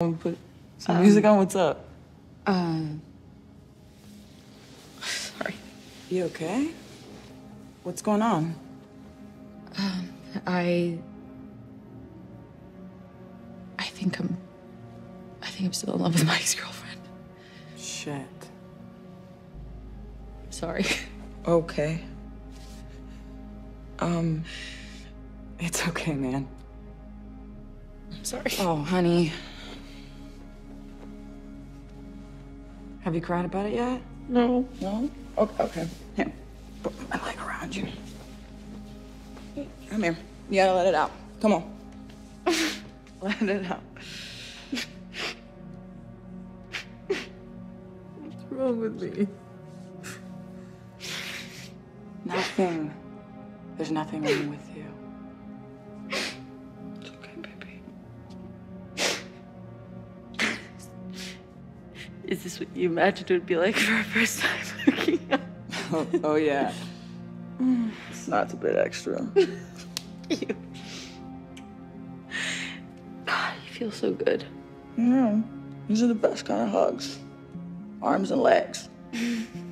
Put some music on. What's up? Um. Sorry. You okay? What's going on? Um, I. I think I'm. I think I'm still in love with my ex girlfriend. Shit. Sorry. Okay. Um. It's okay, man. I'm sorry. Oh, honey. Have you cried about it yet? No. No? Okay, okay. Here. Put my leg around you. Come here. You gotta let it out. Come on. let it out. What's wrong with me? Nothing. There's nothing wrong with you. Is this what you imagined it would be like for our first time hooking up? Oh, oh yeah. It's not a bit extra. You. God, you feel so good. Yeah. These are the best kind of hugs. Arms and legs.